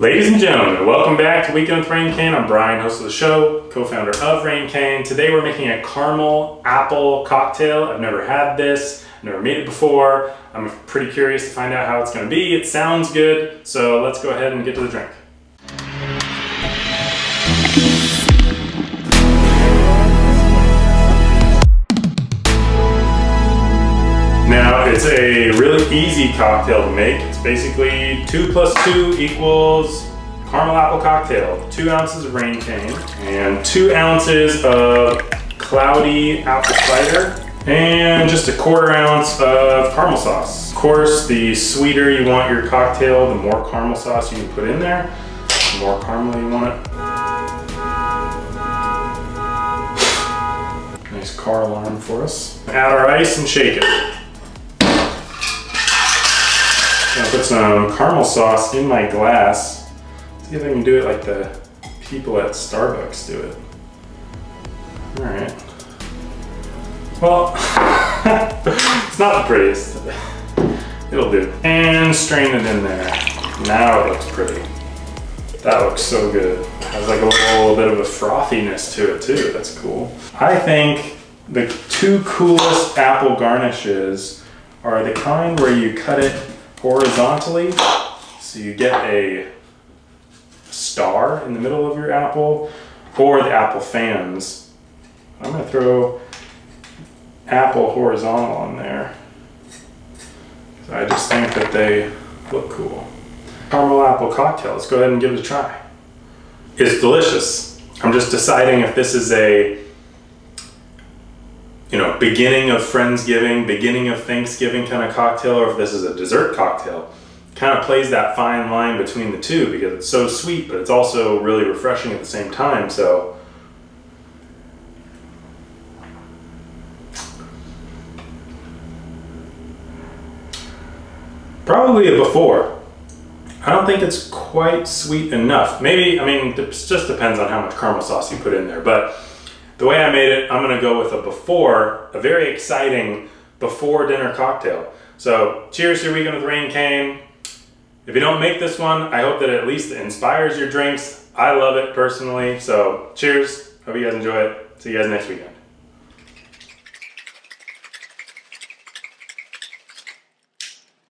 Ladies and gentlemen, welcome back to Weekend with Reigncane. I'm Brian, host of the show, co-founder of Reigncane. Today we're making a caramel apple cocktail. I've never had this, never made it before. I'm pretty curious to find out how it's gonna be. It sounds good, so let's go ahead and get to the drink. It's a really easy cocktail to make. It's basically two plus two equals caramel apple cocktail. Two ounces of Reigncane and two ounces of cloudy apple cider and just a quarter ounce of caramel sauce. Of course, the sweeter you want your cocktail, the more caramel sauce you can put in there, the more caramel you want it. Nice car alarm for us. Add our ice and shake it. Gonna put some caramel sauce in my glass. See if I can do it like the people at Starbucks do it. All right. Well, it's not the prettiest. It'll do. And strain it in there. Now it looks pretty. That looks so good. It Has like a little bit of a frothiness to it too. That's cool. I think the two coolest apple garnishes are the kind where you cut it horizontally. So you get a star in the middle of your apple or the apple fans. I'm gonna throw apple horizontal on there. I just think that they look cool. Caramel apple cocktail, let's go ahead and give it a try. It's delicious. I'm just deciding if this is a you know, beginning of Friendsgiving, beginning of Thanksgiving kind of cocktail, or if this is a dessert cocktail. Kind of plays that fine line between the two because it's so sweet, but it's also really refreshing at the same time. So, probably a before. I don't think it's quite sweet enough. Maybe, I mean, it just depends on how much caramel sauce you put in there, but the way I made it, I'm gonna go with a before, a very exciting before dinner cocktail. So cheers to your weekend with Reigncane. If you don't make this one, I hope that at least inspires your drinks. I love it personally, so cheers. Hope you guys enjoy it. See you guys next weekend.